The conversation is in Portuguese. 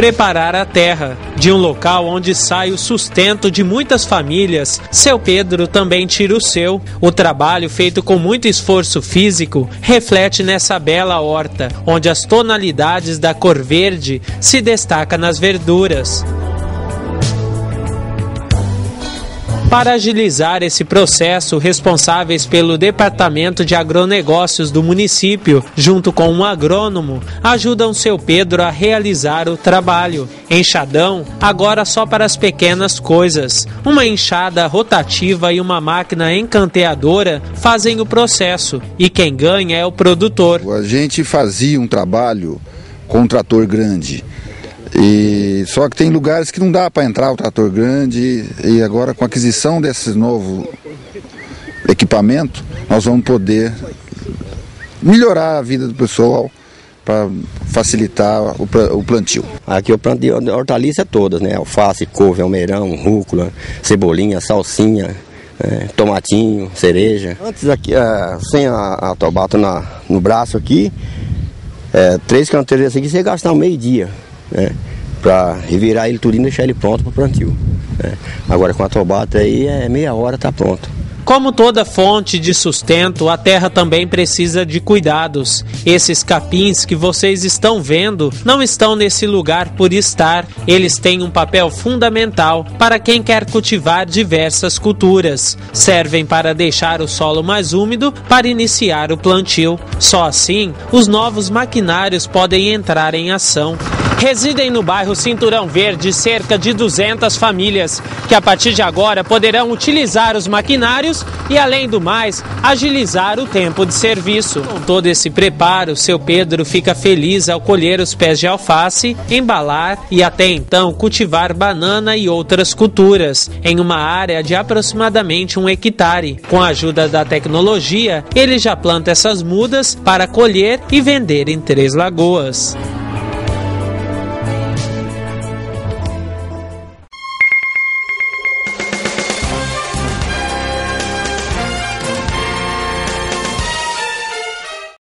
preparar a terra. De um local onde sai o sustento de muitas famílias, seu Pedro também tira o seu. O trabalho feito com muito esforço físico reflete nessa bela horta, onde as tonalidades da cor verde se destacam nas verduras. Para agilizar esse processo, responsáveis pelo Departamento de Agronegócios do município, junto com um agrônomo, ajudam seu Pedro a realizar o trabalho. Enxadão, agora só para as pequenas coisas. Uma enxada rotativa e uma máquina encanteadora fazem o processo, e quem ganha é o produtor. A gente fazia um trabalho com um trator grande e só que tem lugares que não dá para entrar o trator grande e agora com a aquisição desse novo equipamento, nós vamos poder melhorar a vida do pessoal para facilitar o plantio. Aqui eu plantei hortaliça todas, né? Alface, couve, almeirão, rúcula, cebolinha, salsinha, é, tomatinho, cereja. Antes aqui, é, sem a, a tobato na, no braço aqui, é, três canteiros aqui você gastar um meio dia né? Para revirar ele tudo e deixar ele pronto para o plantio. Né? Agora com a tobata aí é meia hora tá pronto. Como toda fonte de sustento, a terra também precisa de cuidados. Esses capins que vocês estão vendo não estão nesse lugar por estar. Eles têm um papel fundamental para quem quer cultivar diversas culturas. Servem para deixar o solo mais úmido para iniciar o plantio. Só assim, os novos maquinários podem entrar em ação. Residem no bairro Cinturão Verde cerca de 200 famílias, que a partir de agora poderão utilizar os maquinários e, além do mais, agilizar o tempo de serviço. Com todo esse preparo, seu Pedro fica feliz ao colher os pés de alface, embalar e até então cultivar banana e outras culturas em uma área de aproximadamente um hectare. Com a ajuda da tecnologia, ele já planta essas mudas para colher e vender em Três Lagoas.